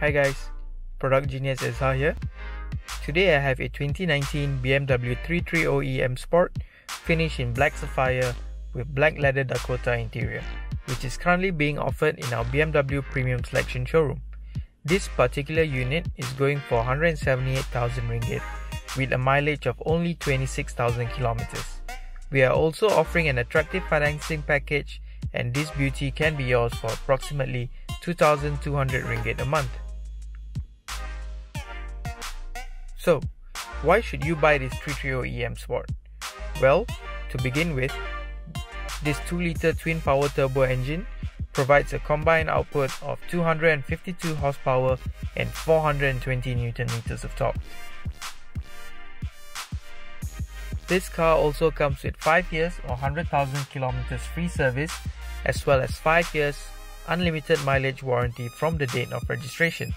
Hi guys, Product Genius Ezha here. Today I have a 2019 BMW 330e M Sport finished in black sapphire with black leather Dakota interior, which is currently being offered in our BMW Premium Selection showroom. This particular unit is going for 178,000 ringgit with a mileage of only 26,000 kilometers. We are also offering an attractive financing package and this beauty can be yours for approximately 2200 ringgit a month. So, why should you buy this 330e M Sport? Well, to begin with, this 2 liter twin power turbo engine provides a combined output of 252 horsepower and 420 newton meters of torque. This car also comes with 5 years or 100,000 kilometers free service as well as 5 years unlimited mileage warranty from the date of registration.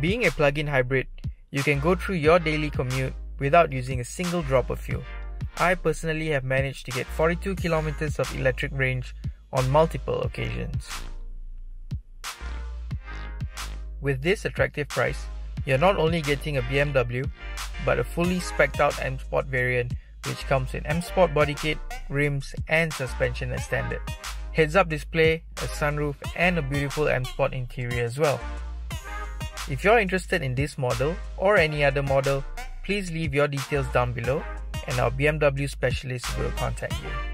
Being a plug-in hybrid, you can go through your daily commute without using a single drop of fuel. I personally have managed to get 42 kilometers of electric range on multiple occasions. With this attractive price, you're not only getting a BMW, but a fully specced out M Sport variant which comes in M Sport body kit, rims and suspension as standard. Heads up display, a sunroof and a beautiful M Sport interior as well. If you're interested in this model or any other model, please leave your details down below and our BMW specialist will contact you.